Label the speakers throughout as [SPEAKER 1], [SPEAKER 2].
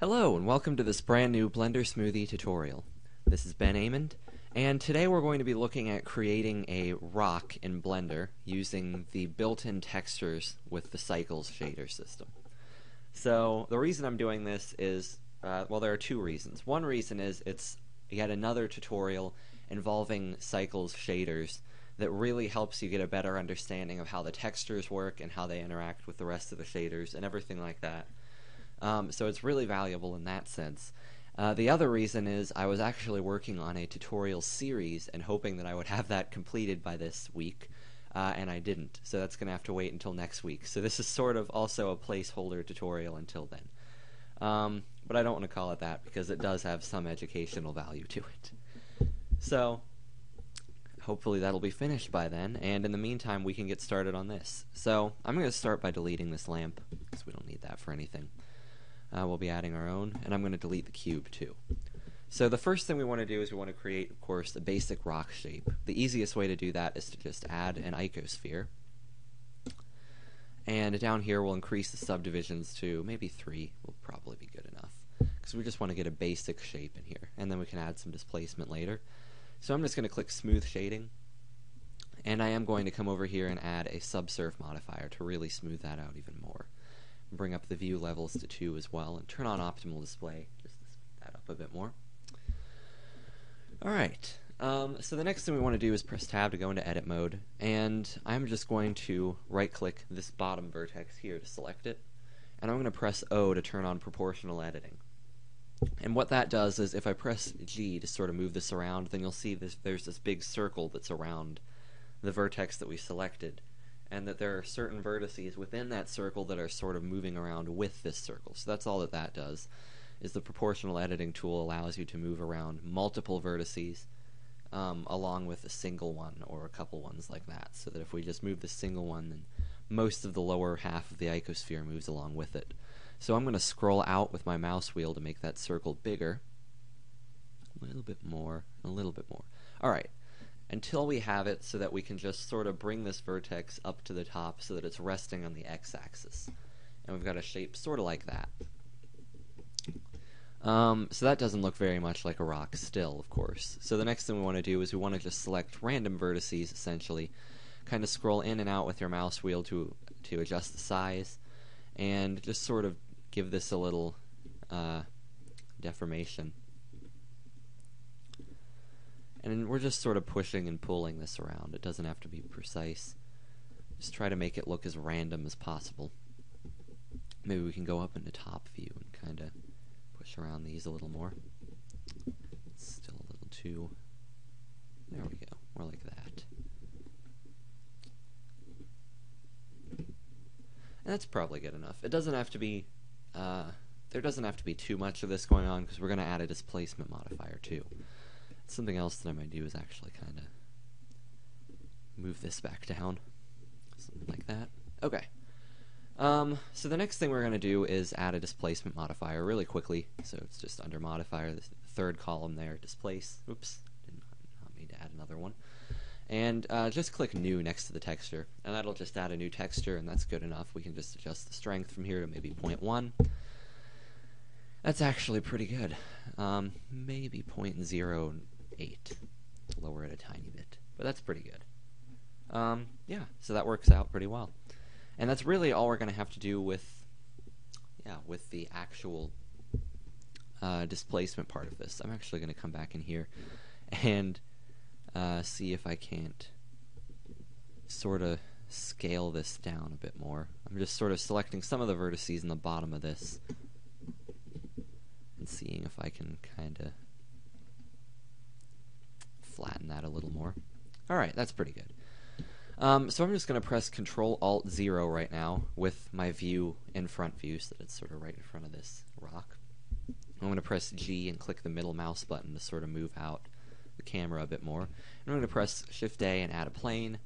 [SPEAKER 1] Hello and welcome to this brand new Blender Smoothie tutorial. This is Ben Amend, and today we're going to be looking at creating a rock in Blender using the built-in textures with the Cycles shader system. So the reason I'm doing this is, uh, well there are two reasons. One reason is it's yet another tutorial involving Cycles shaders that really helps you get a better understanding of how the textures work and how they interact with the rest of the shaders and everything like that. Um, so it's really valuable in that sense. Uh, the other reason is I was actually working on a tutorial series and hoping that I would have that completed by this week, uh, and I didn't. So that's going to have to wait until next week. So this is sort of also a placeholder tutorial until then. Um, but I don't want to call it that because it does have some educational value to it. So hopefully that'll be finished by then, and in the meantime we can get started on this. So I'm going to start by deleting this lamp because we don't need that for anything. Uh, we'll be adding our own, and I'm going to delete the cube too. So the first thing we want to do is we want to create, of course, a basic rock shape. The easiest way to do that is to just add an icosphere. And down here we'll increase the subdivisions to maybe three will probably be good enough. Because we just want to get a basic shape in here. And then we can add some displacement later. So I'm just going to click Smooth Shading. And I am going to come over here and add a subsurf modifier to really smooth that out even more bring up the view levels to 2 as well, and turn on optimal display, just to speed that up a bit more. Alright, um, so the next thing we want to do is press tab to go into edit mode, and I'm just going to right click this bottom vertex here to select it, and I'm going to press O to turn on proportional editing. And what that does is if I press G to sort of move this around, then you'll see this, there's this big circle that's around the vertex that we selected and that there are certain vertices within that circle that are sort of moving around with this circle. So that's all that that does. Is the proportional editing tool allows you to move around multiple vertices um, along with a single one or a couple ones like that. So that if we just move the single one, then most of the lower half of the icosphere moves along with it. So I'm going to scroll out with my mouse wheel to make that circle bigger. A little bit more, a little bit more. Alright, until we have it so that we can just sort of bring this vertex up to the top so that it's resting on the x-axis. And we've got a shape sort of like that. Um, so that doesn't look very much like a rock still, of course. So the next thing we want to do is we want to just select random vertices, essentially. Kind of scroll in and out with your mouse wheel to, to adjust the size. And just sort of give this a little uh, deformation. And we're just sort of pushing and pulling this around. It doesn't have to be precise. Just try to make it look as random as possible. Maybe we can go up into top view and kind of push around these a little more. It's still a little too... There we go. More like that. And that's probably good enough. It doesn't have to be... Uh, there doesn't have to be too much of this going on because we're going to add a displacement modifier too. Something else that I might do is actually kind of move this back down. Something like that. Okay. Um, so the next thing we're going to do is add a displacement modifier really quickly. So it's just under modifier, the third column there, displace. Oops, did not mean to add another one. And uh, just click new next to the texture, and that'll just add a new texture, and that's good enough. We can just adjust the strength from here to maybe 0.1. That's actually pretty good. Um, maybe 0.0 8. Lower it a tiny bit. But that's pretty good. Um, yeah, so that works out pretty well. And that's really all we're going to have to do with, yeah, with the actual uh, displacement part of this. I'm actually going to come back in here and uh, see if I can't sort of scale this down a bit more. I'm just sort of selecting some of the vertices in the bottom of this and seeing if I can kind of flatten that a little more. Alright, that's pretty good. Um, so I'm just going to press Control Alt 0 right now with my view in front view so that it's sort of right in front of this rock. I'm going to press G and click the middle mouse button to sort of move out the camera a bit more. And I'm going to press Shift A and add a plane.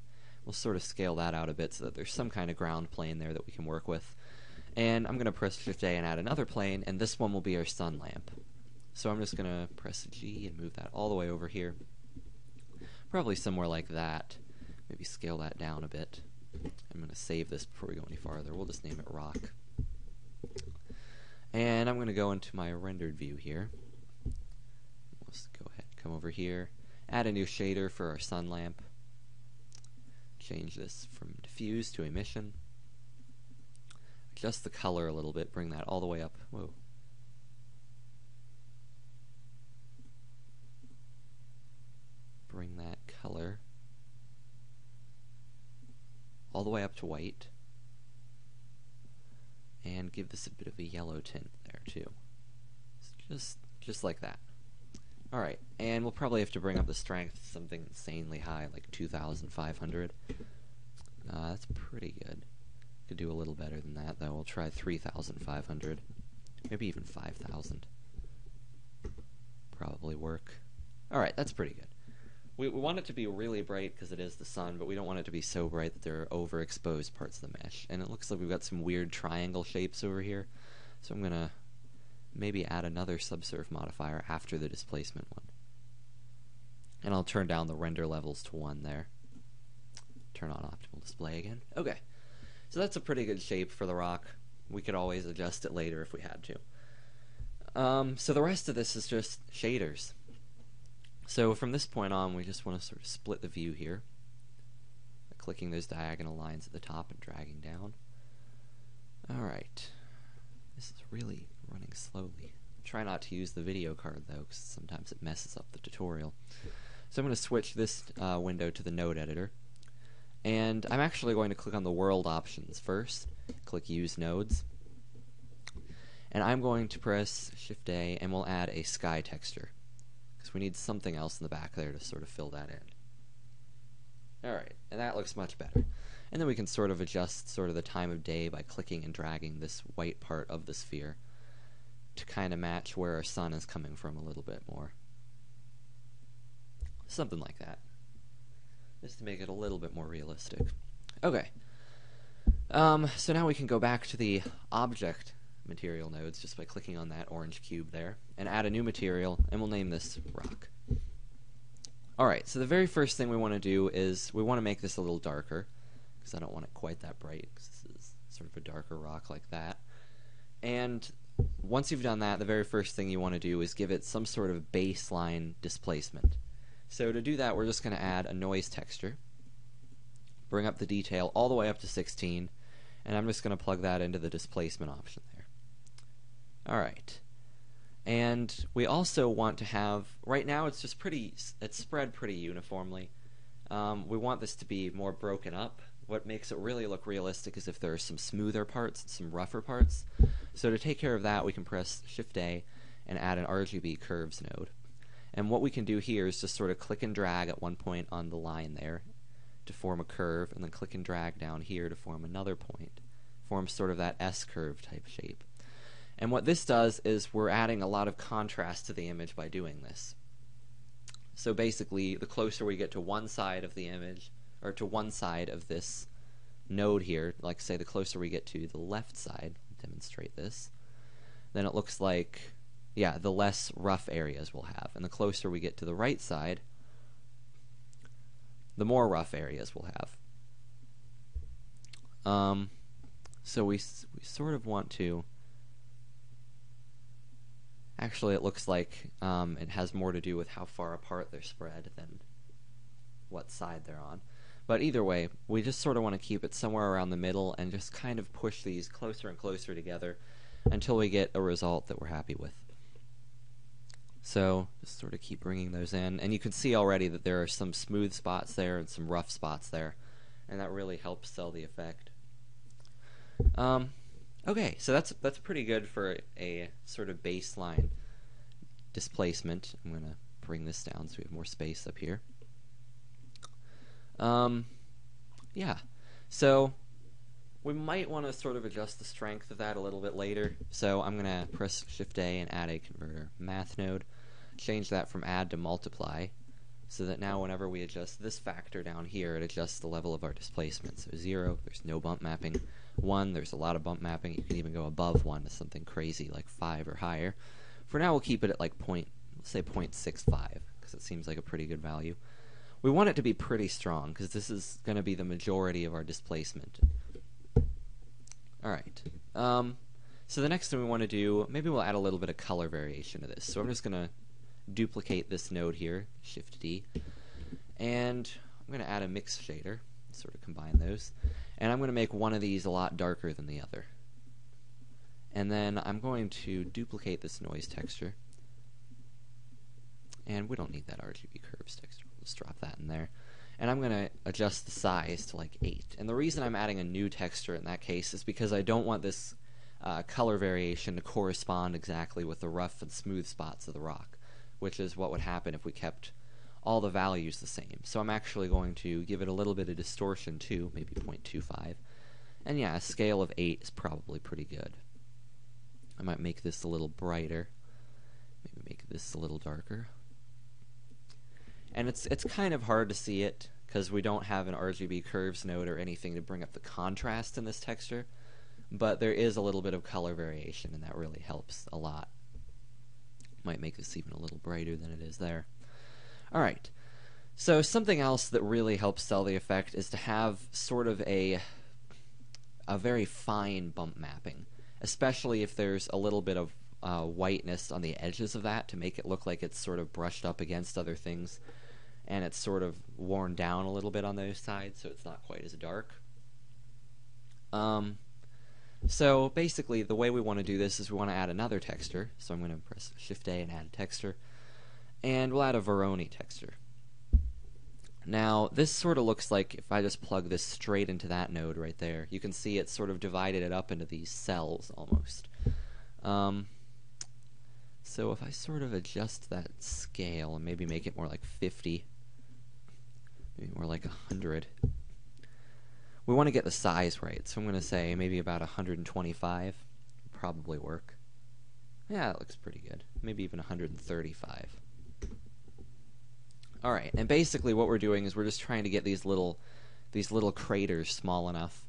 [SPEAKER 1] We'll sort of scale that out a bit so that there's some kind of ground plane there that we can work with. And I'm going to press Shift A and add another plane, and this one will be our sun lamp. So I'm just going to press G and move that all the way over here. Probably somewhere like that. Maybe scale that down a bit. I'm going to save this before we go any farther. We'll just name it rock. And I'm going to go into my rendered view here. Let's go ahead, come over here, add a new shader for our sun lamp. Change this from diffuse to emission. Adjust the color a little bit, bring that all the way up. Whoa. Bring that color to white and give this a bit of a yellow tint there too. Just just like that. Alright, and we'll probably have to bring up the strength to something insanely high, like 2,500. Uh, that's pretty good. Could do a little better than that, though. We'll try 3,500. Maybe even 5,000. Probably work. Alright, that's pretty good. We, we want it to be really bright because it is the sun, but we don't want it to be so bright that there are overexposed parts of the mesh. And it looks like we've got some weird triangle shapes over here. So I'm going to maybe add another subsurf modifier after the displacement one. And I'll turn down the render levels to 1 there. Turn on optimal display again. Okay. So that's a pretty good shape for the rock. We could always adjust it later if we had to. Um, so the rest of this is just shaders. So from this point on, we just want to sort of split the view here. Clicking those diagonal lines at the top and dragging down. Alright. This is really running slowly. Try not to use the video card though, because sometimes it messes up the tutorial. So I'm going to switch this uh, window to the node editor. And I'm actually going to click on the world options first. Click use nodes. And I'm going to press Shift A and we'll add a sky texture. Because we need something else in the back there to sort of fill that in. Alright, and that looks much better. And then we can sort of adjust sort of the time of day by clicking and dragging this white part of the sphere to kind of match where our sun is coming from a little bit more. Something like that. Just to make it a little bit more realistic. Okay. Um, so now we can go back to the object material nodes just by clicking on that orange cube there and add a new material and we'll name this rock. Alright, so the very first thing we want to do is we want to make this a little darker because I don't want it quite that bright because this is sort of a darker rock like that. And once you've done that, the very first thing you want to do is give it some sort of baseline displacement. So to do that, we're just going to add a noise texture, bring up the detail all the way up to 16, and I'm just going to plug that into the displacement option there. Alright. And we also want to have, right now it's just pretty, it's spread pretty uniformly. Um, we want this to be more broken up. What makes it really look realistic is if there are some smoother parts some rougher parts. So to take care of that, we can press Shift A and add an RGB curves node. And what we can do here is just sort of click and drag at one point on the line there to form a curve, and then click and drag down here to form another point. Form sort of that S curve type shape. And what this does is we're adding a lot of contrast to the image by doing this. So basically, the closer we get to one side of the image, or to one side of this node here, like say the closer we get to the left side, demonstrate this, then it looks like, yeah, the less rough areas we'll have. And the closer we get to the right side, the more rough areas we'll have. Um, so we, we sort of want to Actually, it looks like um, it has more to do with how far apart they're spread than what side they're on. But either way, we just sort of want to keep it somewhere around the middle and just kind of push these closer and closer together until we get a result that we're happy with. So just sort of keep bringing those in. And you can see already that there are some smooth spots there and some rough spots there. And that really helps sell the effect. Um, Okay, so that's that's pretty good for a sort of baseline displacement. I'm going to bring this down so we have more space up here. Um, yeah, so we might want to sort of adjust the strength of that a little bit later. So I'm going to press Shift A and add a converter math node. Change that from add to multiply so that now whenever we adjust this factor down here, it adjusts the level of our displacement. So 0, there's no bump mapping. 1, there's a lot of bump mapping. You can even go above 1 to something crazy like 5 or higher. For now, we'll keep it at like point, say 0.65, because it seems like a pretty good value. We want it to be pretty strong, because this is going to be the majority of our displacement. Alright. Um, So the next thing we want to do, maybe we'll add a little bit of color variation to this. So I'm just going to duplicate this node here, Shift D, and I'm going to add a mix shader, sort of combine those, and I'm going to make one of these a lot darker than the other. And then I'm going to duplicate this noise texture, and we don't need that RGB curves texture. Let's drop that in there. And I'm going to adjust the size to like 8. And the reason I'm adding a new texture in that case is because I don't want this uh, color variation to correspond exactly with the rough and smooth spots of the rock, which is what would happen if we kept all the values the same. So I'm actually going to give it a little bit of distortion too, maybe 0.25. And yeah, a scale of 8 is probably pretty good. I might make this a little brighter. Maybe make this a little darker. And it's it's kind of hard to see it because we don't have an RGB curves node or anything to bring up the contrast in this texture. But there is a little bit of color variation and that really helps a lot. Might make this even a little brighter than it is there. Alright, so something else that really helps sell the effect is to have sort of a a very fine bump mapping, especially if there's a little bit of uh, whiteness on the edges of that to make it look like it's sort of brushed up against other things, and it's sort of worn down a little bit on those sides, so it's not quite as dark. Um, so basically, the way we want to do this is we want to add another texture. So I'm going to press Shift A and add a texture and we'll add a Voronoi texture. Now, this sort of looks like if I just plug this straight into that node right there, you can see it's sort of divided it up into these cells almost. Um, so if I sort of adjust that scale and maybe make it more like 50, maybe more like 100, we want to get the size right. So I'm going to say maybe about 125 probably work. Yeah, that looks pretty good. Maybe even 135. All right, and basically what we're doing is we're just trying to get these little these little craters small enough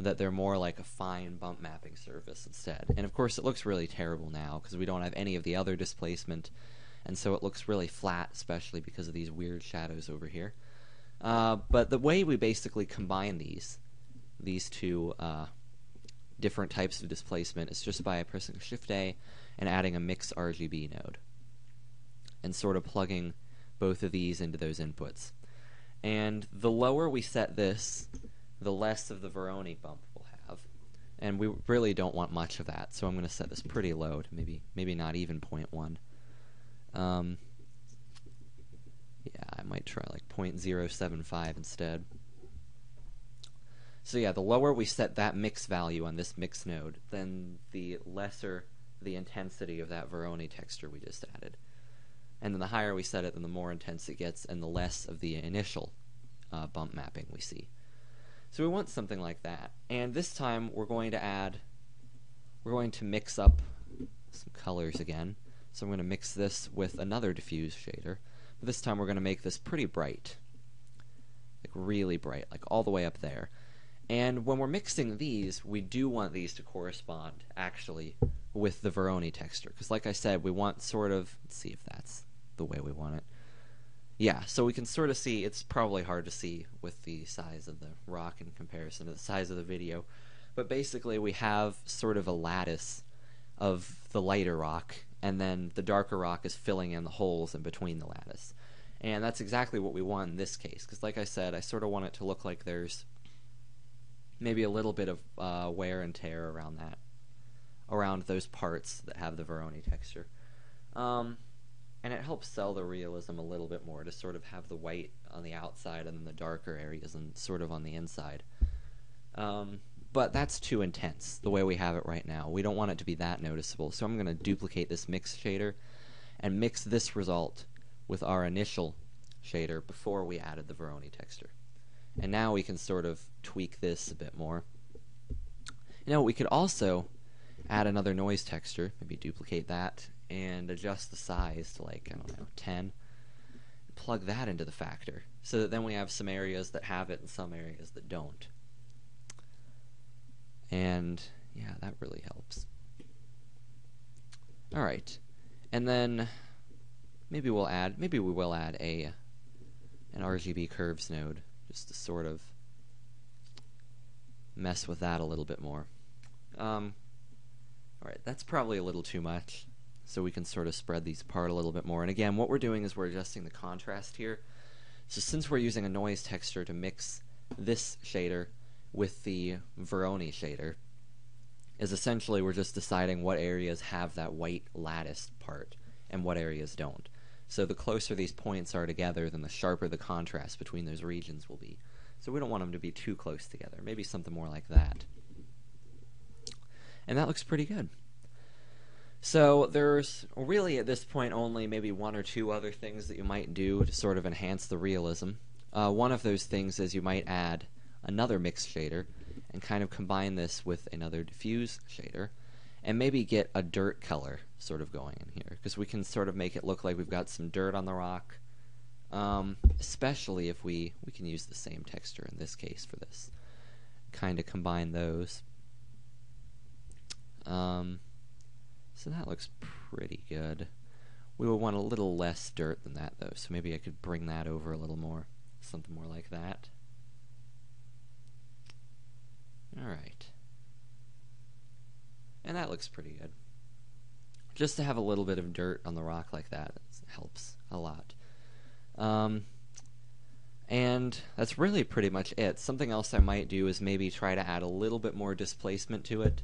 [SPEAKER 1] that they're more like a fine bump mapping surface instead. And of course, it looks really terrible now because we don't have any of the other displacement, and so it looks really flat, especially because of these weird shadows over here. Uh, but the way we basically combine these these two uh, different types of displacement is just by pressing Shift A and adding a mix RGB node, and sort of plugging both of these into those inputs. And the lower we set this, the less of the Voronoi bump we'll have. And we really don't want much of that, so I'm going to set this pretty low to maybe maybe not even 0.1. Um, yeah, I might try like 0.075 instead. So yeah, the lower we set that mix value on this mix node, then the lesser the intensity of that Voronoi texture we just added and then the higher we set it, then the more intense it gets, and the less of the initial uh, bump mapping we see. So we want something like that. And this time we're going to add, we're going to mix up some colors again. So I'm going to mix this with another diffuse shader. But this time we're going to make this pretty bright. Like really bright, like all the way up there. And when we're mixing these, we do want these to correspond, actually, with the Voronoi texture. Because like I said, we want sort of, let's see if that's the way we want it. Yeah, so we can sort of see, it's probably hard to see with the size of the rock in comparison to the size of the video, but basically we have sort of a lattice of the lighter rock, and then the darker rock is filling in the holes in between the lattice. And that's exactly what we want in this case, because like I said, I sort of want it to look like there's maybe a little bit of uh, wear and tear around that, around those parts that have the Voronoi texture. Um, and it helps sell the realism a little bit more to sort of have the white on the outside and then the darker areas and sort of on the inside. Um, but that's too intense the way we have it right now. We don't want it to be that noticeable, so I'm going to duplicate this mix shader and mix this result with our initial shader before we added the Voronoi texture. And now we can sort of tweak this a bit more. You know, we could also add another noise texture, maybe duplicate that, and adjust the size to like, I don't know, 10. Plug that into the factor so that then we have some areas that have it and some areas that don't. And yeah, that really helps. All right. And then maybe we'll add maybe we will add a an RGB curves node just to sort of mess with that a little bit more. Um, Alright, that's probably a little too much. So we can sort of spread these apart a little bit more. And again, what we're doing is we're adjusting the contrast here. So since we're using a noise texture to mix this shader with the Voronoi shader, is essentially we're just deciding what areas have that white lattice part and what areas don't. So the closer these points are together, then the sharper the contrast between those regions will be. So we don't want them to be too close together. Maybe something more like that. And that looks pretty good. So there's really at this point only maybe one or two other things that you might do to sort of enhance the realism. Uh, one of those things is you might add another mix shader and kind of combine this with another diffuse shader and maybe get a dirt color sort of going in here because we can sort of make it look like we've got some dirt on the rock um, especially if we we can use the same texture in this case for this. Kind of combine those. Um, so that looks pretty good. We would want a little less dirt than that though so maybe I could bring that over a little more something more like that. Alright and that looks pretty good. Just to have a little bit of dirt on the rock like that helps a lot. Um, and that's really pretty much it. Something else I might do is maybe try to add a little bit more displacement to it.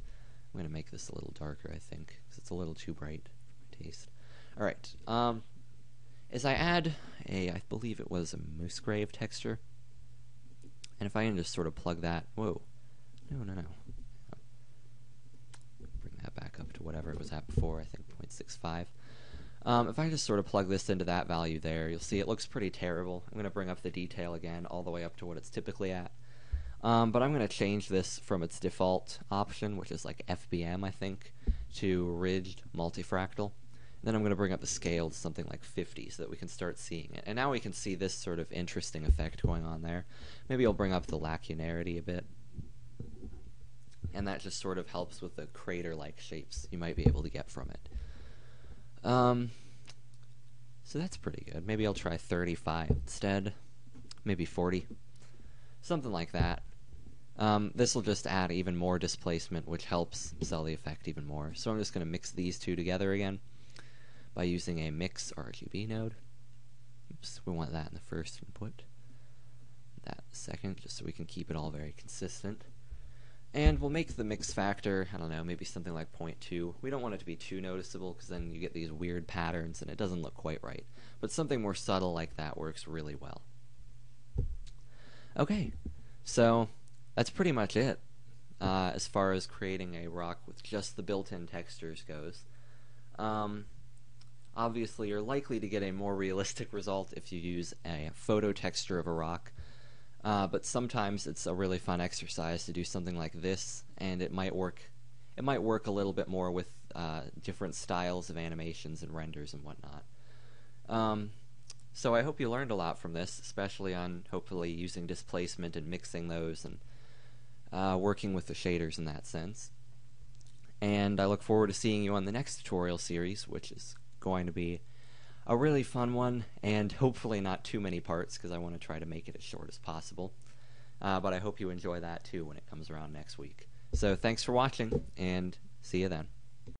[SPEAKER 1] I'm going to make this a little darker, I think, because it's a little too bright for my taste. Alright, um, as I add a, I believe it was a Musgrave texture, and if I can just sort of plug that, whoa, no, no, no, whatever it was at before, I think 0.65. Um, if I just sort of plug this into that value there, you'll see it looks pretty terrible. I'm going to bring up the detail again all the way up to what it's typically at. Um, but I'm going to change this from its default option, which is like FBM, I think, to ridged multifractal. And then I'm going to bring up the scale to something like 50 so that we can start seeing it. And now we can see this sort of interesting effect going on there. Maybe I'll bring up the lacunarity a bit and that just sort of helps with the crater-like shapes you might be able to get from it. Um, so that's pretty good. Maybe I'll try 35 instead. Maybe 40. Something like that. Um, this will just add even more displacement, which helps sell the effect even more. So I'm just going to mix these two together again by using a mix RGB node. Oops, we want that in the first input. That second, just so we can keep it all very consistent. And we'll make the mix factor, I don't know, maybe something like 0.2. We don't want it to be too noticeable because then you get these weird patterns and it doesn't look quite right. But something more subtle like that works really well. Okay, so that's pretty much it uh, as far as creating a rock with just the built-in textures goes. Um, obviously, you're likely to get a more realistic result if you use a photo texture of a rock uh, but sometimes it's a really fun exercise to do something like this, and it might work. It might work a little bit more with uh, different styles of animations and renders and whatnot. Um, so I hope you learned a lot from this, especially on hopefully using displacement and mixing those and uh, working with the shaders in that sense. And I look forward to seeing you on the next tutorial series, which is going to be a really fun one, and hopefully not too many parts because I want to try to make it as short as possible. Uh, but I hope you enjoy that too when it comes around next week. So thanks for watching, and see you then.